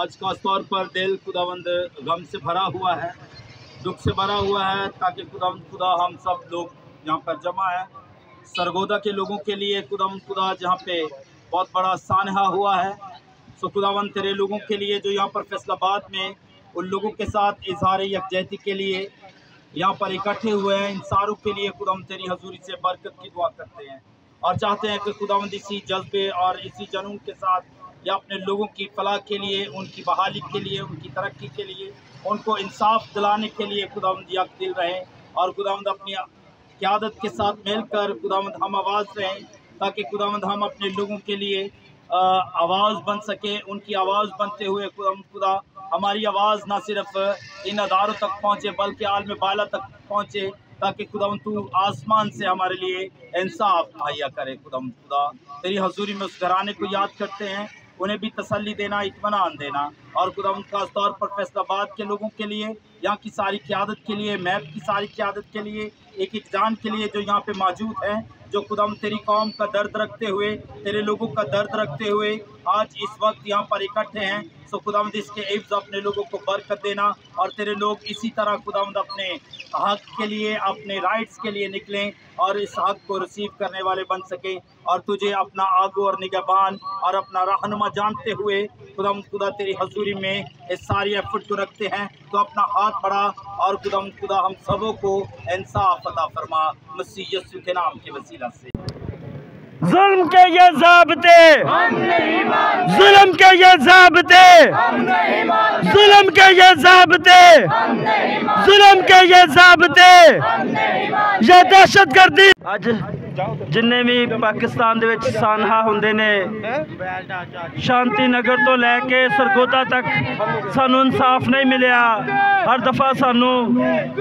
آج خاص طور پر دل خداوند غم سے بھرا ہوا ہے، دکھ سے بھرا ہوا ہے، تاکہ خداوند خدا ہم سب لوگ یہاں پر جمع ہے سرگودا کے لوگوں کے لیے خداوند خدا جہاں پہ بہت بڑا سانحہ ہوا ہے۔ سو خداوند تیرے لوگوں کے لیے جو یہاں پر فیصل آباد میں ان لوگوں کے ساتھ اظہار یکجہتی کے لیے یہاں پر اکٹھے ہوئے ہیں، ان ساروں کے لیے خداوند تیری حضوری سے برکت کی دعا کرتے ہیں۔ اور چاہتے ہیں کہ خداوند اسی جذبے اور اسی جنون کے ساتھ یا اپنے لوگوں کی فلاح کے لیے، ان کی بحالی کے لیے، ان کی ترقی کے لیے، ان کو انصاف دلانے کے لیے خداوند یک دل رہیں اور خداوند اپنی قیادت کے ساتھ مل کر خداوند ہم آواز رہیں تاکہ خداوند ہم اپنے لوگوں کے لیے آواز بن سکے۔ ان کی آواز بنتے ہوئے خداوند خدا ہماری آواز نہ صرف ان اداروں تک پہنچے، بلکہ عالم بالا تک پہنچے تاکہ خداوند تو آسمان سے ہمارے لیے انصاف مہیا کرے۔ خداوند خدا، تیری حضوری میں اس گھرانے کو یاد کرتے ہیں۔ انہیں بھی تسلی دینا، اطمینان دینا۔ اور خداوند خاص طور پر فیصل آباد کے لوگوں کے لیے، یہاں کی ساری قیادت کے لیے، میپ کی ساری قیادت کے لیے، ایک ایک جان کے لیے جو یہاں پہ موجود ہیں۔ جو خداوند تیری قوم کا درد رکھتے ہوئے، تیرے لوگوں کا درد رکھتے ہوئے آج اس وقت یہاں پر اکٹھے ہیں۔ سو خداوند اس کے عفظ اپنے لوگوں کو برکت دینا اور تیرے لوگ اسی طرح خداوند اپنے حق کے لیے، اپنے رائٹس کے لیے نکلیں اور اس حق کو ریسیو کرنے والے بن سکیں۔ اور تجھے اپنا آگو اور نگہبان اور اپنا رہنما جانتے ہوئے خداوند خدا تیری حضوری میں اس ساری ایفرٹ کو رکھتے ہیں۔ تو اپنا ہاتھ بڑھا اور خداوند خدا ہم سبوں کو انصاف عطا فرما۔ مسیح یسوع کے نام کے وسیلہ سے۔ ظلم کے یہ ضابطے ظلم کے یہ ضابطے ظلم کے یہ ضابطے ظلم کے یہ ضابطے۔ یہ دہشت گردی۔ ਅੱਜ ਜਿੰਨੇ ਵੀ ਪਾਕਿਸਤਾਨ ਦੇ ਵਿੱਚ ਸਾਨਹਾ ਹੁੰਦੇ ਨੇ, ਸ਼ਾਂਤੀ ਨਗਰ ਤੋਂ ਲੈ ਕੇ ਸਰਗੋਦਾ ਤੱਕ ਸਾਨੂੰ ਇਨਸਾਫ ਨਹੀਂ ਮਿਲਿਆ। ਹਰ ਦਫਾ ਸਾਨੂੰ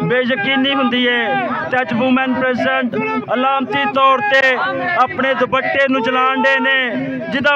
ਬੇਯਕੀਨੀ ਹੁੰਦੀ ਹੈ ਤੇ ਅੱਜ ਔਮਨ ਪ੍ਰੈਜ਼ੀਡੈਂਟ ਅਲਾਮਤੀ ਤੌਰ ਤੇ ਆਪਣੇ ਦੁਪੱਟੇ ਨੂੰ ਜਲਾਣ ਦੇ ਨੇ, ਜਿਹਦਾ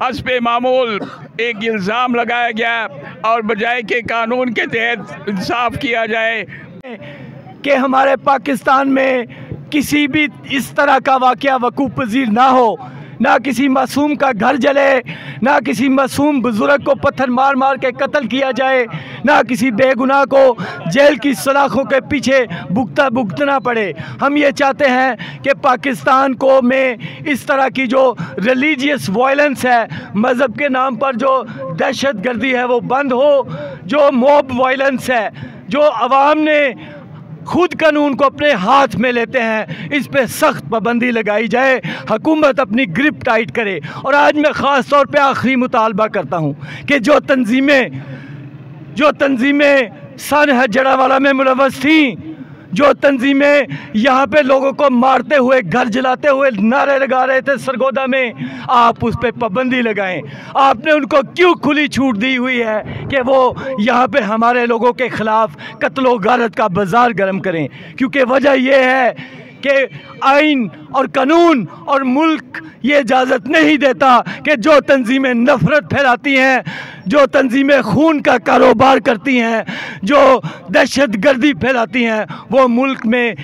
حسب معمول ایک الزام لگایا گیا اور بجائے کہ قانون کے تحت انصاف کیا جائے۔ کہ ہمارے پاکستان میں کسی بھی اس طرح کا واقعہ وقوع پذیر نہ ہو، نہ کسی معصوم کا گھر جلے، نہ کسی معصوم بزرگ کو پتھر مار مار کے قتل کیا جائے۔ نہ کسی بے گناہ کو جیل کی سلاخوں کے پیچھے بکتا بکتنا پڑے۔ ہم یہ چاہتے ہیں کہ پاکستان کو میں اس طرح کی جو ریلیجیس وائلنس ہے، مذہب کے نام پر جو دہشت گردی ہے، وہ بند ہو، جو موب وائلنس ہے، جو عوام نے خود قانون کو اپنے ہاتھ میں لیتے ہیں، اس پہ سخت پابندی لگائی جائے، حکومت اپنی گرپ ٹائٹ کرے۔ اور آج میں خاص طور پہ آخری مطالبہ کرتا ہوں کہ جو تنظیمیں جو تنظیمیں سانحہ جڑا والا میں ملوث تھیں، جو تنظیمیں یہاں پہ لوگوں کو مارتے ہوئے، گھر جلاتے ہوئے نعرے لگا رہے تھے سرگودا میں، آپ اس پہ پابندی لگائیں۔ آپ نے ان کو کیوں کھلی چھوٹ دی ہوئی ہے کہ وہ یہاں پہ ہمارے لوگوں کے خلاف قتل و غارت کا بازار گرم کریں؟ کیونکہ وجہ یہ ہے کہ آئین اور قانون اور ملک یہ اجازت نہیں دیتا کہ جو تنظیمیں نفرت پھیلاتی ہیں جو تنظیمیں خون کا کاروبار کرتی ہیں، جو دہشت گردی پھیلاتی ہیں، وہ ملک میں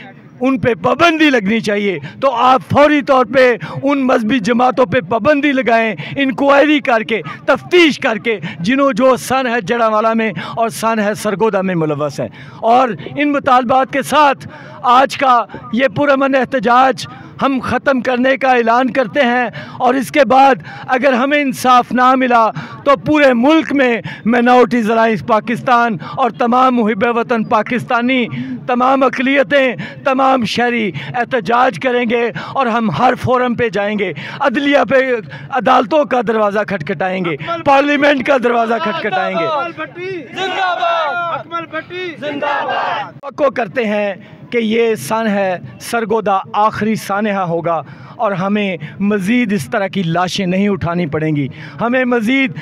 ان پہ پابندی لگنی چاہیے۔ تو آپ فوری طور پہ ان مذہبی جماعتوں پہ پابندی لگائیں، انکوائری کر کے، تفتیش کر کے، جنہوں جو سن ہے جڑا والا میں اور سن ہے سرگودہ میں ملوث ہے اور ان مطالبات کے ساتھ آج کا یہ پرامن احتجاج ہم ختم کرنے کا اعلان کرتے ہیں اور اس کے بعد اگر ہمیں انصاف نہ ملا تو پورے ملک میں مینورٹیز الائنس پاکستان اور تمام محب وطن پاکستانی تمام اقلیتیں تمام شہری احتجاج کریں گے اور ہم ہر فورم پہ جائیں گے عدلیہ پہ عدالتوں کا دروازہ کھٹکھٹائیں گے پارلیمنٹ کا دروازہ کھٹکھٹائیں گے۔ کو کرتے ہیں کہ یہ سانحہ سرگودہ آخری سانحہ ہوگا اور ہمیں مزید اس طرح کی لاشیں نہیں اٹھانی پڑیں گی۔ ہمیں مزید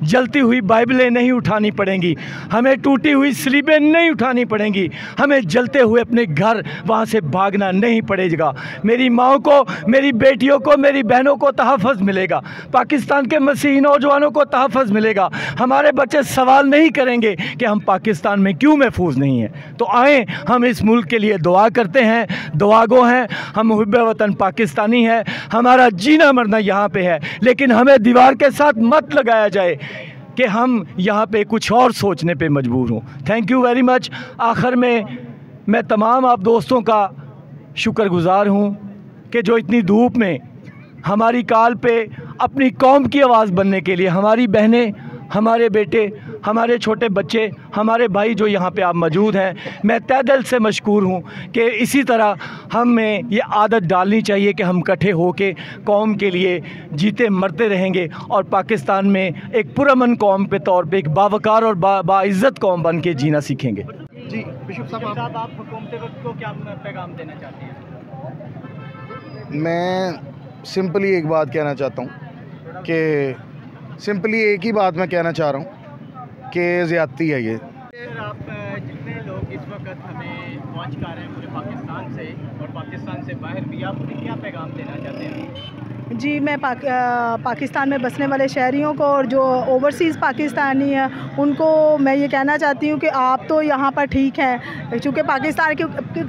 جلتی ہوئی بائبلیں نہیں اٹھانی پڑیں گی۔ ہمیں ٹوٹی ہوئی سلیبیں نہیں اٹھانی پڑیں گی۔ ہمیں جلتے ہوئے اپنے گھر وہاں سے بھاگنا نہیں پڑے گا۔ میری ماں کو، میری بیٹیوں کو، میری بہنوں کو تحفظ ملے گا۔ پاکستان کے مسیحی نوجوانوں کو تحفظ ملے گا۔ ہمارے بچے سوال نہیں کریں گے کہ ہم پاکستان میں کیوں محفوظ نہیں ہیں۔ تو آئیں، ہم اس ملک کے لیے دعا کرتے ہیں۔ دعا گو ہیں۔ ہم محب وطن پاکستانی ہیں۔ ہمارا جینا مرنا یہاں پہ ہے۔ لیکن ہمیں دیوار کے ساتھ مت لگایا جائے۔ کہ ہم یہاں پہ کچھ اور سوچنے پہ مجبور ہوں۔ تھینک یو ویری مچ آخر میں میں تمام آپ دوستوں کا شکر گزار ہوں کہ جو اتنی دھوپ میں ہماری کال پہ اپنی قوم کی آواز بننے کے لیے ہماری بہنیں، ہمارے بیٹے ہمارے چھوٹے بچے ہمارے بھائی جو یہاں پہ آپ موجود ہیں میں تہ دل سے مشکور ہوں کہ اسی طرح ہمیں یہ عادت ڈالنی چاہیے کہ ہم کٹھے ہو کے قوم کے لیے جیتے مرتے رہیں گے اور پاکستان میں ایک پرامن قوم کے طور پہ ایک باوقار اور باعزت قوم بن کے جینا سیکھیں گے۔ جی بشپ صاحب آپ حکومت وقت کو کیا پیغام دینا چاہتے ہیں؟ میں سمپلی ایک بات کہنا چاہتا ہوں کہ سمپلی ایک ہی بات میں کہنا چاہ رہا ہوں کے زیادتی ہے یہ۔ جی میں پاکستان میں بسنے والے شہریوں کو اور جو اوورسیز پاکستانی ہیں ان کو میں یہ کہنا چاہتی ہوں کہ آپ تو یہاں پر ٹھیک ہیں۔ چونکہ پاکستان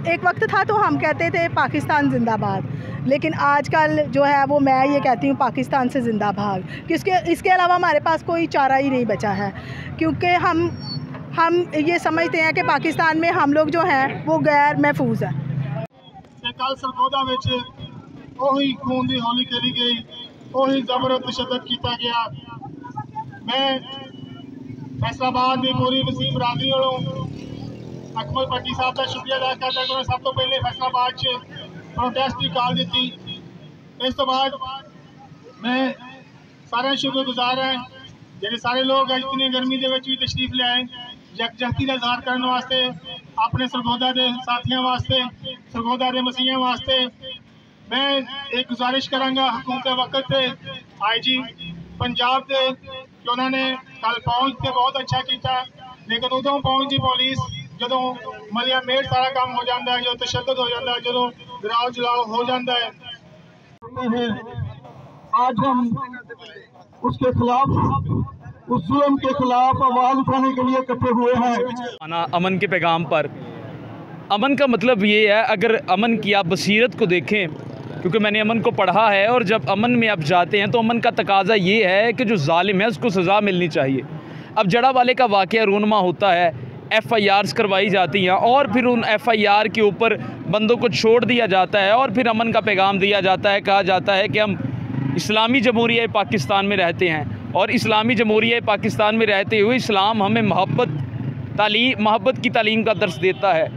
ایک وقت تھا تو ہم کہتے تھے پاکستان زندہ باد۔ لیکن آج کل جو ہے وہ میں یہ کہتی ہوں پاکستان سے زندہ بھاگ۔ اس کے اس کے علاوہ ہمارے پاس کوئی چارہ ہی نہیں بچا ہے۔ کیونکہ ہم ہم یہ سمجھتے ہیں کہ پاکستان میں ہم لوگ جو ہیں وہ غیر محفوظ ہیں۔ ਕੱਲ ਸਰਗੋਦਾ ਵਿੱਚ ਉਹੀ ਖੂਨ ਦੀ ਹੋਲੀ ਖੇਲੀ ਗਈ ਉਹੀ ਜ਼ਬਰ ਤਸ਼ੱਦਦ ਕੀਤਾ ਗਿਆ ਮੈਂ ਫੈਸਲਾਬਾਦ ਦੀ ਪੂਰੀ ਵਸੀਮ ਬਰਾਦਰੀ ਵੱਲੋਂ ਅਕਮਲ ਪੱਟੀ ਸਾਹਿਬ ਦਾ ਸ਼ੁਕਰੀਆ کہ میں سب تو پہلے ਪਹਿਲੇ ਫੈਸਲਾਬਾਦ 'ਚ ਪ੍ਰੋਟੈਸਟ ਦੀ ਕਾਲ ਦਿੱਤੀ। ਇਸ ਤੋਂ ਬਾਅਦ ਮੈਂ ਸਾਰਿਆਂ ਸ਼ੁਕਰਗੁਜ਼ਾਰ ਹਾਂ, ਜਿਹੜੇ ਸਾਰੇ ਲੋਕ ਅੱਜ ਇਤਨੀ ਗਰਮੀ ਦੇ ਵਿੱਚ ਵੀ ਤਸ਼ਰੀਫ ਲਿਆਏ ਯਕਜਹਤੀ ਦਾ ਇਜ਼ਹਾਰ ਕਰਨ ਵਾਸਤੇ, ਆਪਣੇ ਸਰਗੋਦਾ ਦੇ ਸਾਥੀਆਂ ਵਾਸਤੇ, ਸਰਗੋਦਾ ਦੇ ਮਸੀਹਾਂ ਵਾਸਤੇ ਮੈਂ ਇੱਕ ਗੁਜ਼ਾਰਿਸ਼ ਕਰਾਂਗਾ ਹਕੂਮਤ ਵਕਤ ਤੇ। ਆਈਜੀ ਪੰਜਾਬ ਦੇ ਕਿ ਉਹਨਾਂ ਨੇ ਕੱਲ ਪਹੁੰਚ ਤੇ ਬਹੁਤ ਅੱਛਾ ਕੀਤਾ। ਲੇਕਿਨ ਉਦੋਂ ਪਹੁੰਚਦੀ ਪੁਲਿਸ ਜਦੋਂ ਮਲਿਆ ਮੇੜ ਸਾਰਾ ਕੰਮ ਹੋ ਜਾਂਦਾ, ਜਦੋਂ ਤਸ਼ੱਦਦ ਹੋ ਜਾਂਦਾ, ਜਦੋਂ گراؤ جلاؤ ہو جاندہ ہے۔ آج ہم اس کے خلاف اس ظلم کے خلاف آواز اٹھانے کے لیے کٹھے ہوئے ہیں۔ امن کے پیغام پر۔ امن کا مطلب یہ ہے اگر امن کی آپ بصیرت کو دیکھیں کیونکہ میں نے امن کو پڑھا ہے اور جب امن میں آپ جاتے ہیں تو امن کا تقاضا یہ ہے کہ جو ظالم ہے اس کو سزا ملنی چاہیے۔ اب جڑا والے کا واقعہ رونما ہوتا ہے ایف آئی آرز کروائی جاتی ہیں اور پھر ان ایف آئی آر کے اوپر بندوں کو چھوڑ دیا جاتا ہے اور پھر امن کا پیغام دیا جاتا ہے، کہا جاتا ہے کہ ہم اسلامی جمہوریہ پاکستان میں رہتے ہیں۔ اور اسلامی جمہوریہ پاکستان میں رہتے ہوئے اسلام ہمیں محبت تعلیم، محبت کی تعلیم کا درس دیتا ہے۔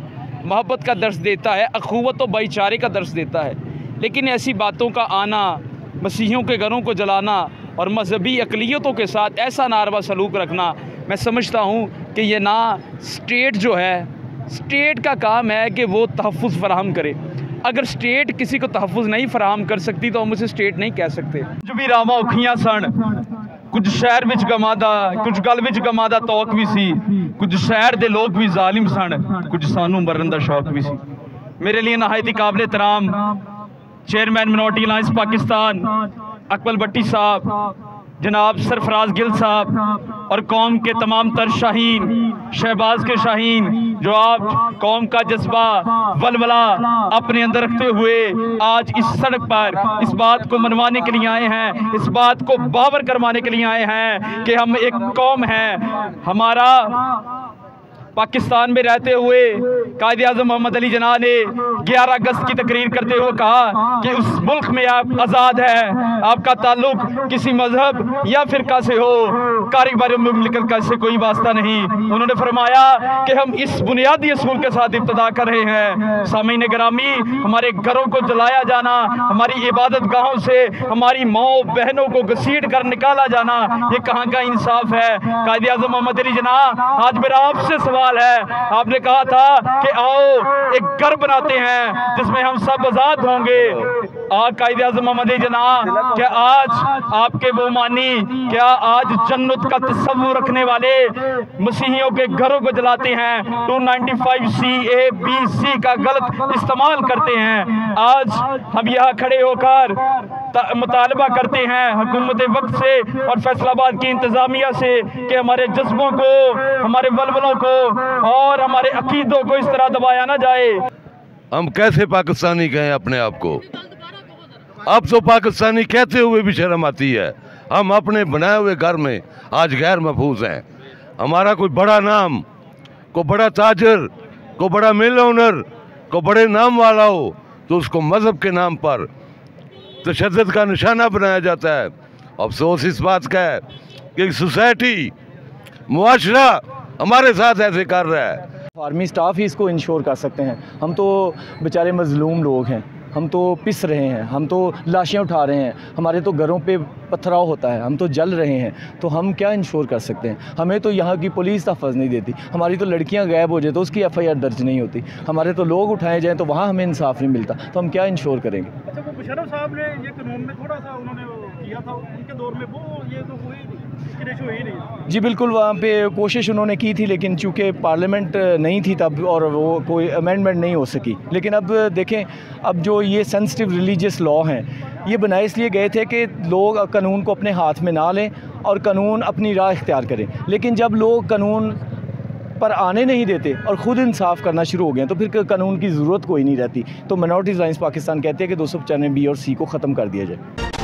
محبت کا درس دیتا ہے، اخوت و بھائی چارے کا درس دیتا ہے۔ لیکن ایسی باتوں کا آنا، مسیحیوں کے گھروں کو جلانا اور مذہبی اقلیتوں کے ساتھ ایسا ناروا سلوک رکھنا میں سمجھتا ہوں کہ یہ نہ سٹیٹ جو ہے سٹیٹ کا کام ہے کہ وہ تحفظ فراہم کرے۔ اگر سٹیٹ کسی کو تحفظ نہیں فراہم کر سکتی تو ہم اسے سٹیٹ نہیں کہہ سکتے۔ جو بھی راما اوکھیاں سن، کچھ شہر بچ گمادہ کچھ گل بچ گمادہ توق بھی سی۔ کچھ شہر دے لوگ بھی ظالم سن، کچھ سانو مرن دا شوق بھی سی۔ میرے لیے نہایت قابل احترام، چیئرمین منورٹی الائنس پاکستان، اکبل بٹی صاحب جناب سرفراز گل صاحب اور قوم کے تمام تر شاہین، شہباز کے شاہین، جو آپ قوم کا جذبہ ولولا اپنے اندر رکھتے ہوئے آج اس سڑک پر اس بات کو منوانے کے لیے آئے ہیں، اس بات کو باور کروانے کے لیے آئے ہیں کہ ہم ایک قوم ہیں، ہمارا پاکستان میں رہتے ہوئے قائد اعظم محمد علی جناح نے گیارہ اگست کی تقریر کرتے ہوئے کہا کہ اس ملک میں آپ آزاد ہیں، آپ کا تعلق کسی مذہب یا فرقہ سے ہو، کاری بار مملکت کا اس سے کوئی واسطہ نہیں۔ انہوں نے فرمایا کہ ہم اس بنیادی اصول کے ساتھ ابتدا کر رہے ہیں۔ سامعین گرامی، ہمارے گھروں کو جلایا جانا، ہماری عبادت گاہوں سے ہماری ماؤں بہنوں کو گسیٹ کر نکالا جانا، یہ کہاں کا انصاف ہے؟ قائد اعظم محمد علی جناح، آج میرا آپ سے سوال سوال ہے۔ آپ نے کہا تھا کہ آؤ، ایک گھر بناتے ہیں جس میں ہم سب ازاد ہوں گے۔ آج قائد اعظم محمد جناح، کیا آج آپ کے وہ مانی کیا آج جنت کا تصور رکھنے والے مسیحیوں کے گھروں کو جلاتے ہیں؟ 295 سی اے بی سی کا غلط استعمال کرتے ہیں۔ آج ہم یہاں کھڑے ہو کر مطالبہ کرتے ہیں حکومت وقت سے اور فیصل آباد کی انتظامیہ سے کہ ہمارے جذبوں کو، ہمارے ولولوں کو اور ہمارے عقیدوں کو اس طرح دبایا نہ جائے۔ ہم کیسے پاکستانی کہیں اپنے آپ کو؟ اب تو پاکستانی کہتے ہوئے بھی شرم آتی ہے۔ ہم اپنے بنائے ہوئے گھر میں آج غیر محفوظ ہیں۔ ہمارا کوئی بڑا نام کو بڑا تاجر کو بڑا مل اونر کو بڑے نام والا ہو تو اس کو مذہب کے نام پر تشدد کا نشانہ بنایا جاتا ہے۔ افسوس اس بات کا ہے کہ سوسائٹی، معاشرہ ہمارے ساتھ ایسے کر رہا ہے۔ فارمی سٹاف ہی اس کو انشور کر سکتے ہیں۔ ہم تو بیچارے مظلوم لوگ ہیں۔ ہم تو پس رہے ہیں، ہم تو لاشیں اٹھا رہے ہیں، ہمارے تو گھروں پہ پتھراؤ ہوتا ہے، ہم تو جل رہے ہیں، تو ہم کیا انشور کر سکتے ہیں؟ ہمیں تو یہاں کی پولیس تحفظ نہیں دیتی، ہماری تو لڑکیاں غائب ہو جائے تو اس کی ایف آئی آر درج نہیں ہوتی، ہمارے تو لوگ اٹھائے جائیں تو وہاں ہمیں انصاف نہیں ملتا، تو ہم کیا انشور کریں گے؟ اچھا وہ مشرف صاحب نے یہ قانون میں تھوڑا سا انہوں نے کیا تھا، ان کے دور میں وہ یہ تو ہوئی جی بالکل، وہاں پہ کوشش انہوں نے کی تھی، لیکن چونکہ پارلیمنٹ نہیں تھی تب اور وہ کوئی امینڈمنٹ نہیں ہو سکی۔ لیکن اب دیکھیں، اب جو یہ سینسٹیو ریلیجیس لا ہیں، یہ بنائے اس لیے گئے تھے کہ لوگ قانون کو اپنے ہاتھ میں نہ لیں اور قانون اپنی راہ اختیار کریں۔ لیکن جب لوگ قانون پر آنے نہیں دیتے اور خود انصاف کرنا شروع ہو گئے تو پھر قانون کی ضرورت کوئی نہیں رہتی۔ تو منورٹیز لائنس پاکستان کہتے ہیں کہ دو سو پچانوے بی اور سی کو ختم کر دیا جائے۔